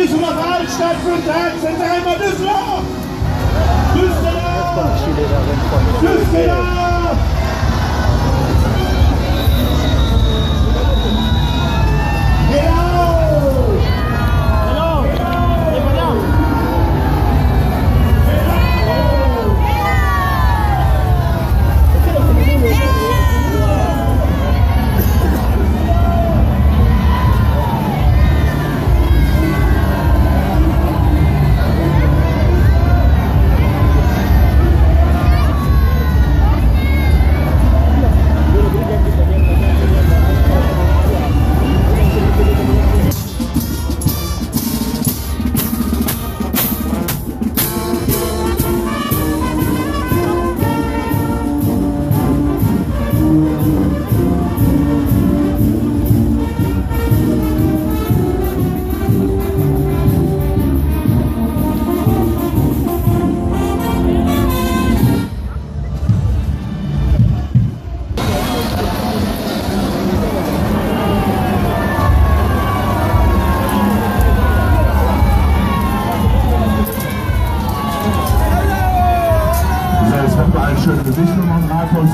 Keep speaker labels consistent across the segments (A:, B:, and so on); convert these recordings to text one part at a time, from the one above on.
A: Düsseldorf, Altstadt, Tag, sind einmal Düsseldorf! Düsseldorf! Düsseldorf!
B: Michael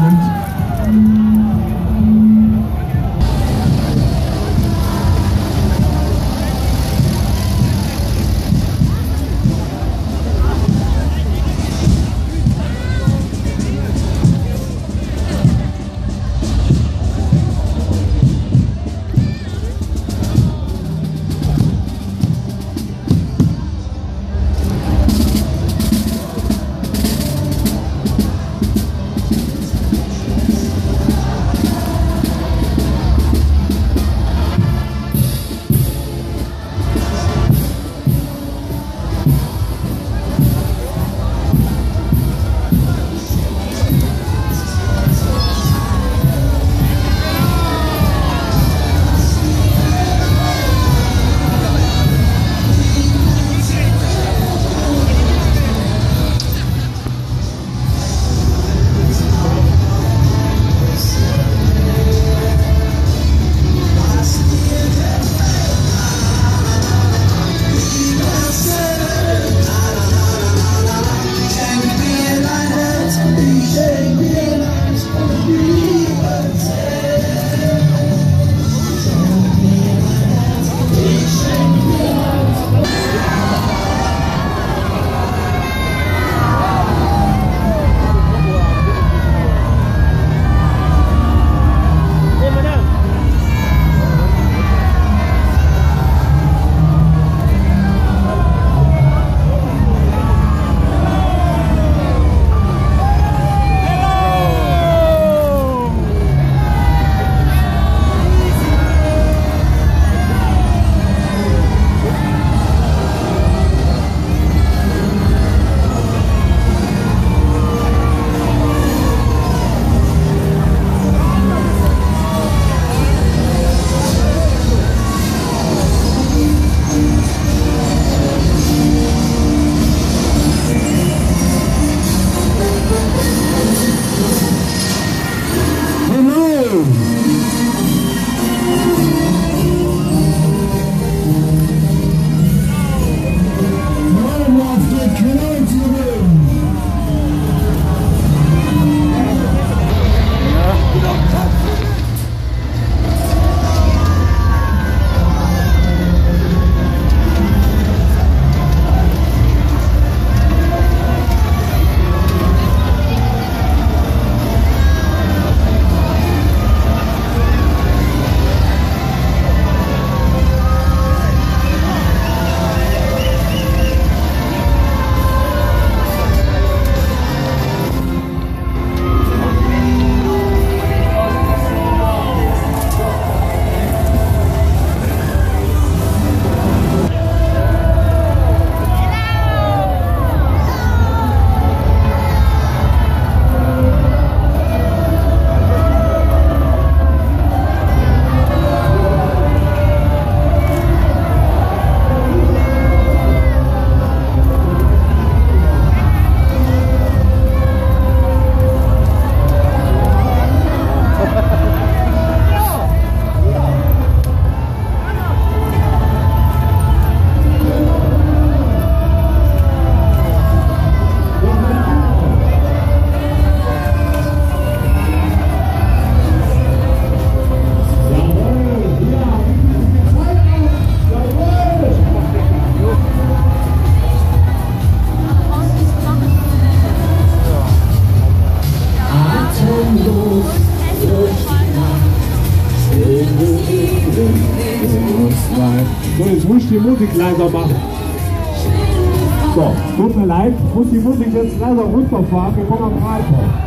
C: Nein. So, jetzt muss ich die Musik leiser machen. So, tut mir leid, muss die Musik jetzt leiser runterfahren, wir kommen am Reiter.